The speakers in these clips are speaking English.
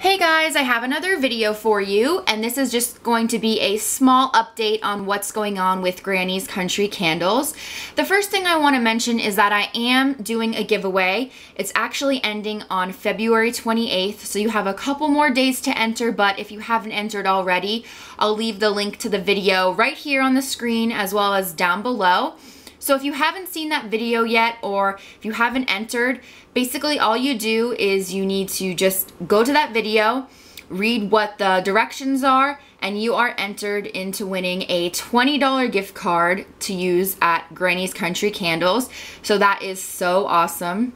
Hey guys, I have another video for you and this is just going to be a small update on what's going on with Granny's Kountry Candles. The first thing I want to mention is that I am doing a giveaway. It's actually ending on February 28th, so you have a couple more days to enter, but if you haven't entered already, I'll leave the link to the video right here on the screen as well as down below. So if you haven't seen that video yet or if you haven't entered, basically all you do is you need to just go to that video, read what the directions are, and you are entered into winning a $20 gift card to use at Granny's Kountry Candles. So that is so awesome.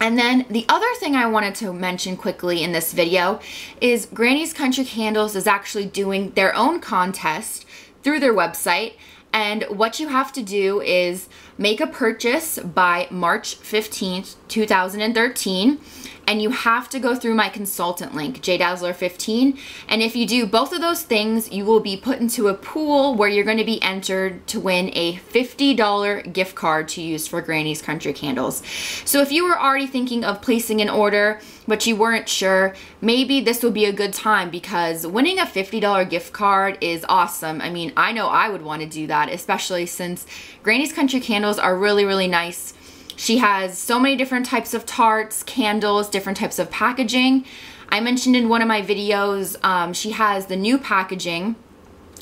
And then the other thing I wanted to mention quickly in this video is Granny's Kountry Candles is actually doing their own contest through their website and what you have to do is make a purchase by March 15th, 2013 and you have to go through my consultant link, JDazzler15. And if you do both of those things, you will be put into a pool where you're going to be entered to win a $50 gift card to use for Granny's Kountry Candles. So if you were already thinking of placing an order, but you weren't sure, maybe this would be a good time because winning a $50 gift card is awesome. I mean, I know I would want to do that, especially since Granny's Kountry Candles are really, really nice she has so many different types of tarts, candles, different types of packaging. I mentioned in one of my videos, um, she has the new packaging,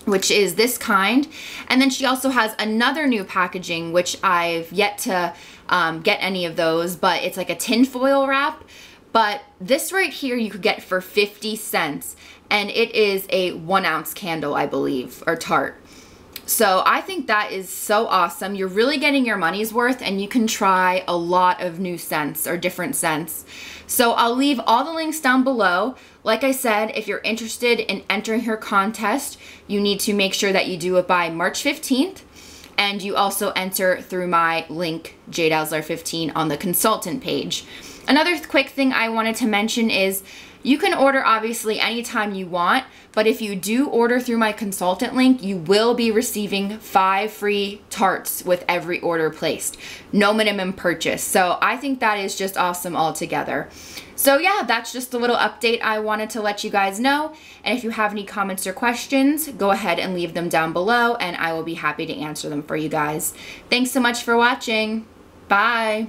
which is this kind. And then she also has another new packaging, which I've yet to um, get any of those, but it's like a tinfoil wrap. But this right here you could get for 50 cents. And it is a one ounce candle, I believe, or tart. So I think that is so awesome. You're really getting your money's worth and you can try a lot of new scents or different scents. So I'll leave all the links down below. Like I said, if you're interested in entering her contest, you need to make sure that you do it by March 15th and you also enter through my link JDazzler15 on the consultant page. Another quick thing I wanted to mention is you can order obviously anytime you want, but if you do order through my consultant link, you will be receiving five free tarts with every order placed. No minimum purchase. So I think that is just awesome altogether. So yeah, that's just a little update I wanted to let you guys know. And if you have any comments or questions, go ahead and leave them down below and I will be happy to answer them for you guys. Thanks so much for watching. Bye.